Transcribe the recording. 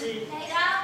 Hay đó!